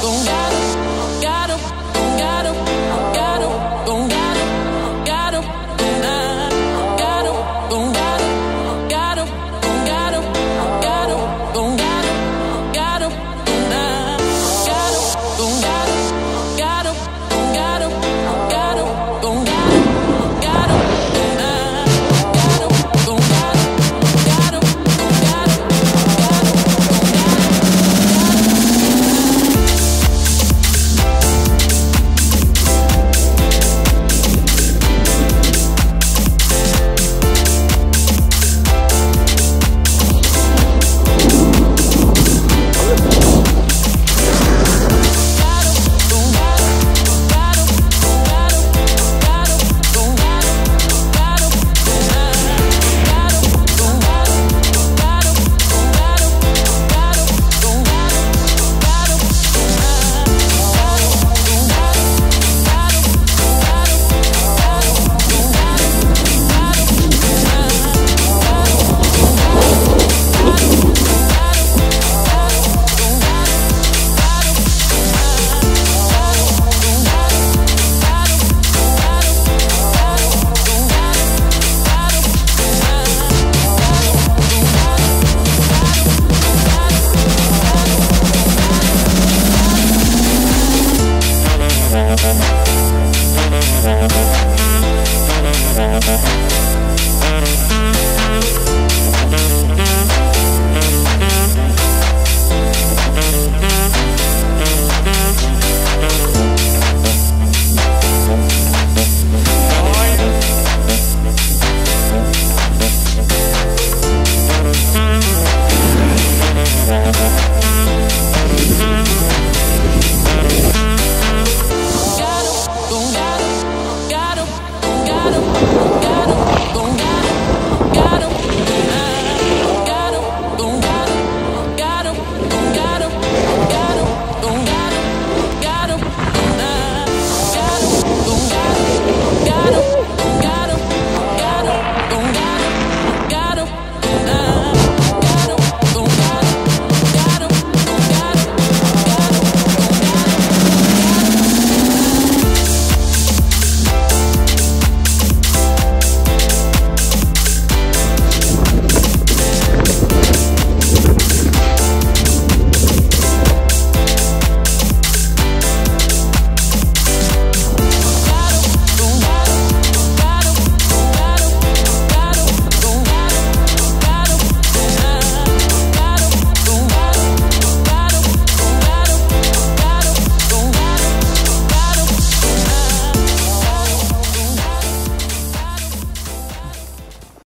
Don't